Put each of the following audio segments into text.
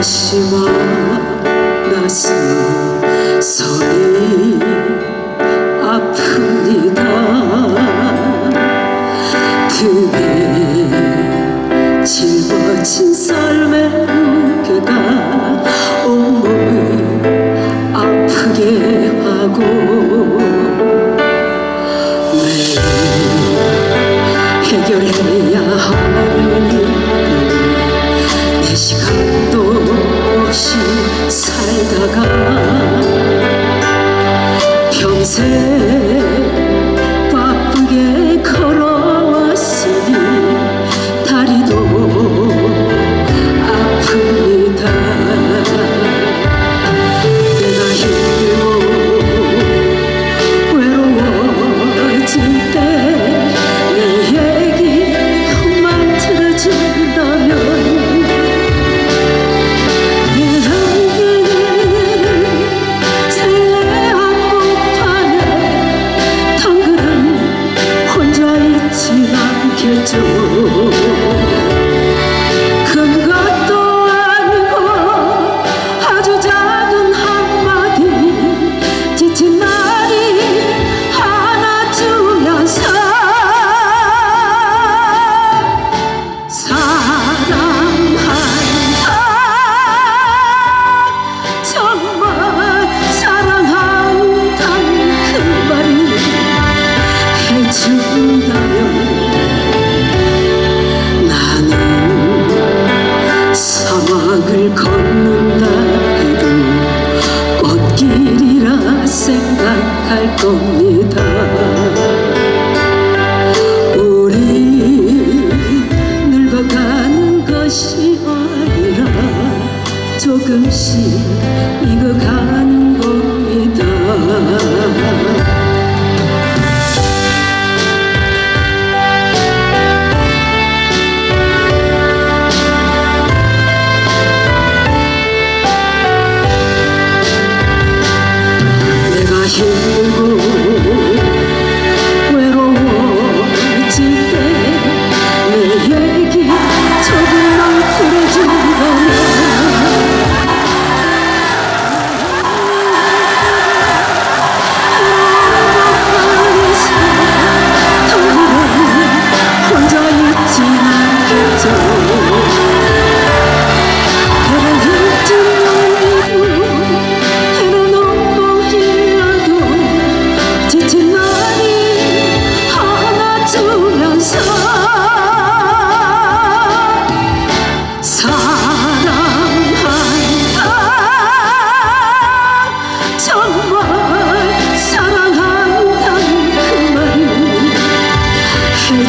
하지마 나서 손이 아픕니다 그게 짊어진 삶의 무게가 온몸을 아프게 하고 평생 생각할 겁니다. 우리 늙어가는 것이 아니라 조금씩 익어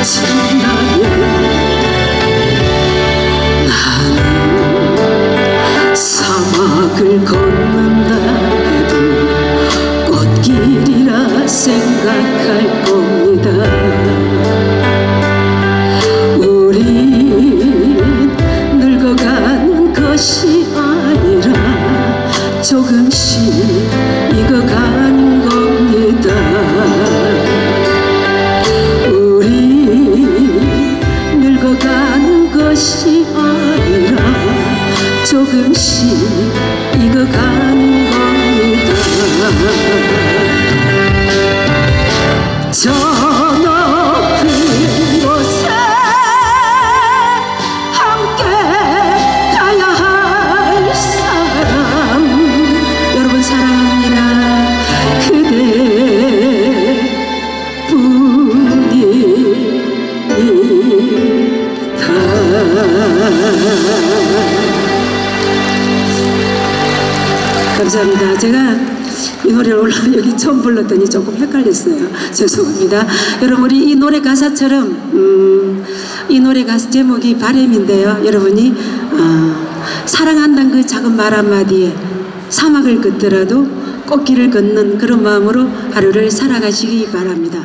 해준다면 나는 사막을 걷는다 해도 꽃길이라 생각 조금씩 익어가는 겁니다 저 높은 곳에 함께 가야 할 사람. 여러분 사랑합니다 그대뿐이다 감사합니다. 제가 이 노래를 올라 여기 처음 불렀더니 조금 헷갈렸어요. 죄송합니다. 여러분 우리 이 노래 가사처럼 음, 이 노래 가사 제목이 바램인데요. 여러분이 어, 사랑한다는 그 작은 말 한마디에 사막을 걷더라도 꽃길을 걷는 그런 마음으로 하루를 살아가시기 바랍니다.